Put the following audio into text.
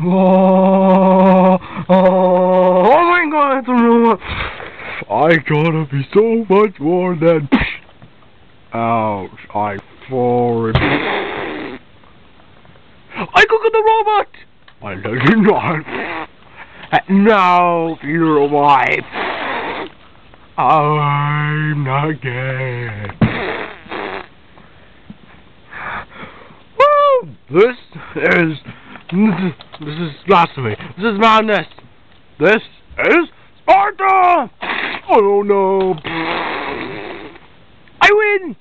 Oh, oh, oh my god, it's a robot. I gotta be so much more than. Ouch, I fallen. I could get the robot! I did not. No, you're alive. I'm not gay. This is this is blasphemy. This is madness. This is Sparta. Oh no! I win.